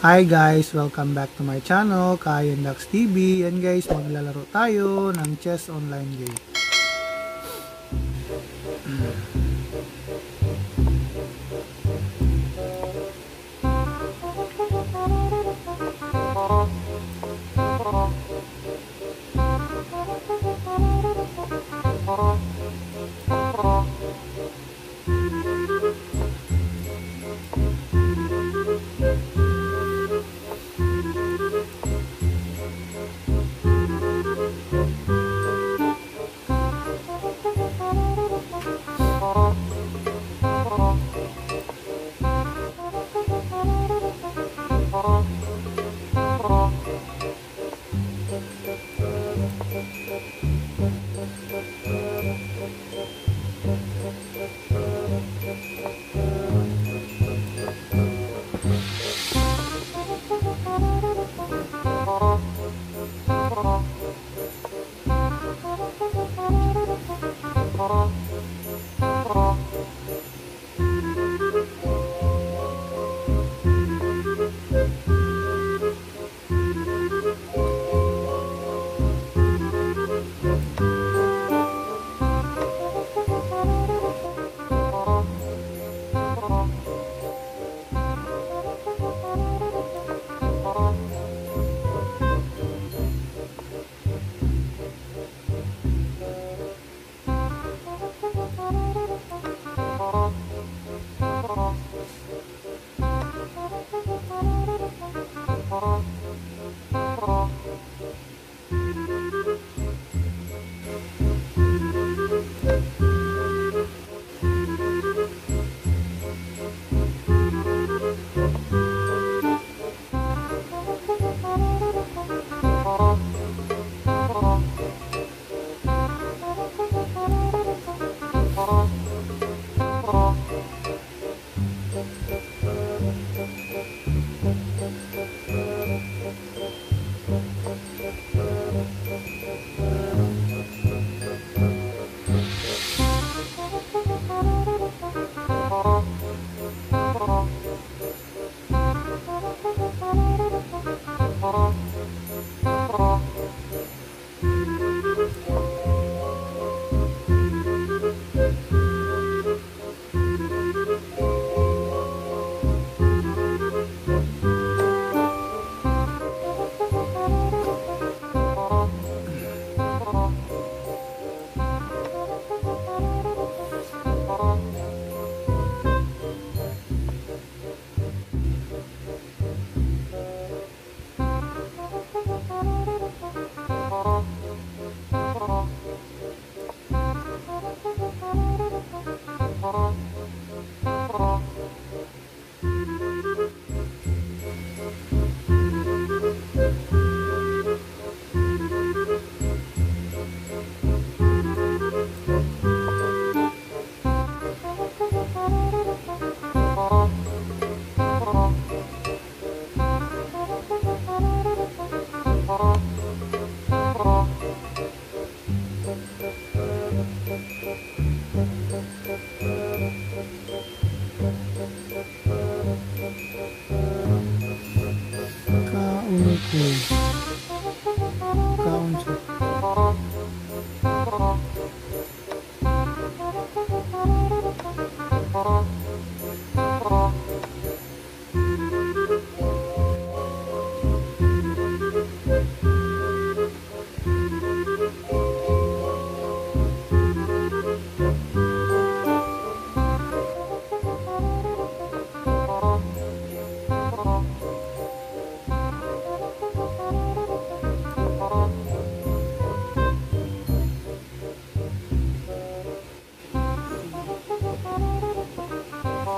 Hi guys! Welcome back to my channel, Kayan Dax TV. And guys, maglalaro tayo ng chess online game. Kaun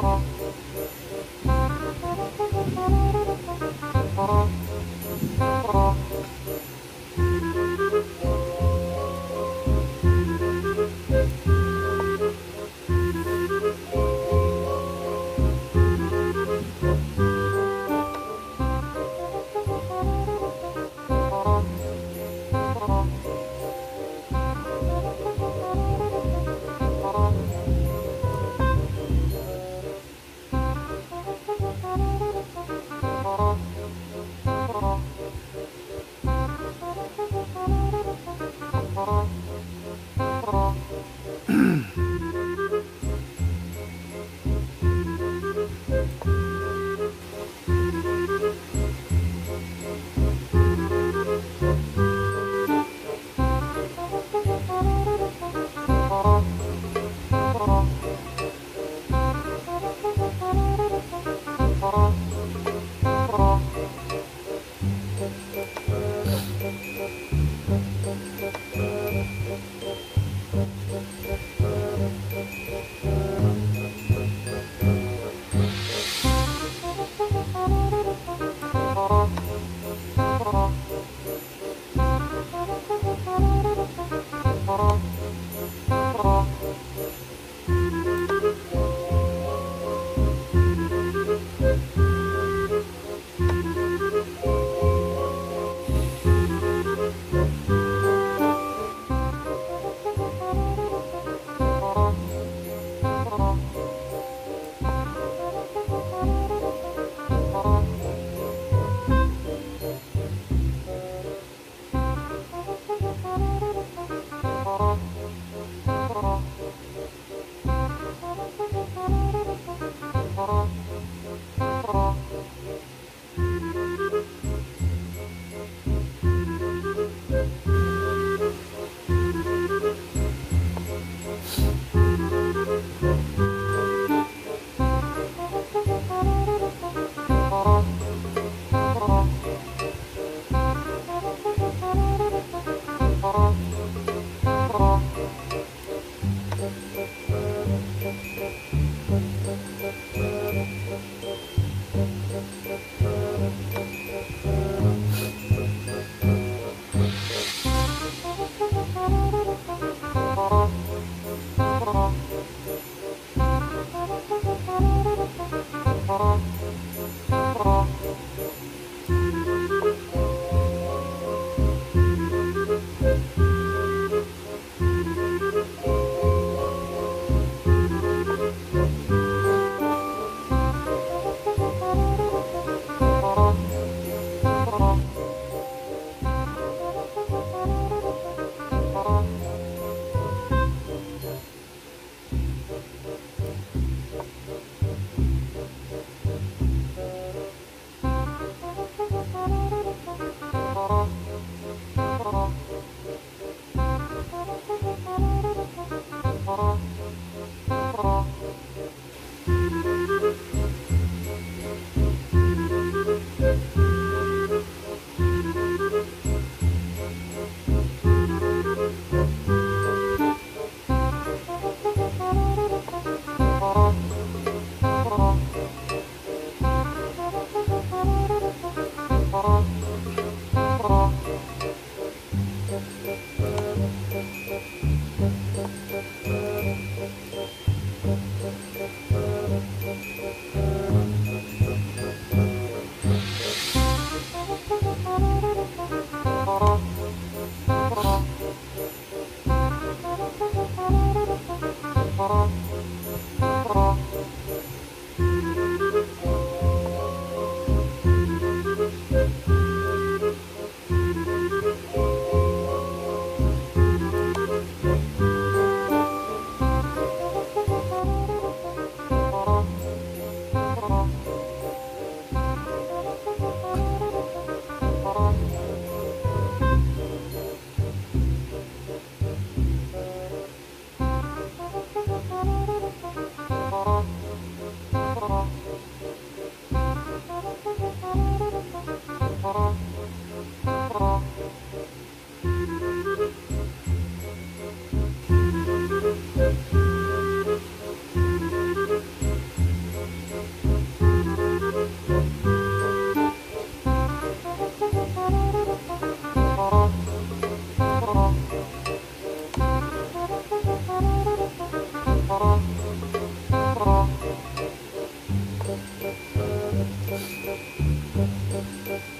Oh. Thank you.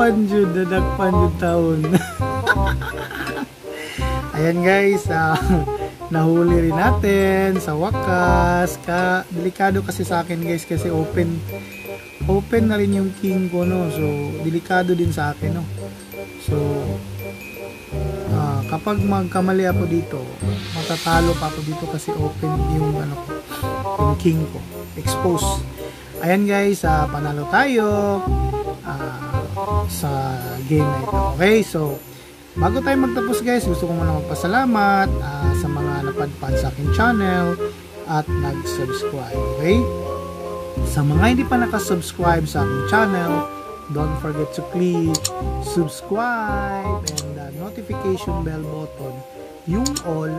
Nadakpan jud nadakpan jud taon. Ayan guys uh, nahuli rin natin sa wakas. Ka delikado kasi sa akin guys kasi open open na rin yung king ko no? So delikado din sa akin no? So ah, kapag magkamali ako dito matatalo pa ako dito kasi open yung ano ko yung king ko expose ayan guys ah, panalo tayo. Ah, sa game na ito okay so bago tayo magtapos guys gusto ko muna magpasalamat ah, sa mga napadpad sa aking channel at nag-subscribe okay sa mga hindi pa nakasubscribe sa aking channel, don't forget to click subscribe and the notification bell button, yung all,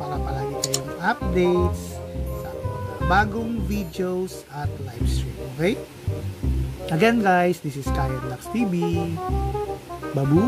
para palagi kayong updates sa bagong videos at live stream. Okay? Again guys, this is Kaya Lux TV. Babu!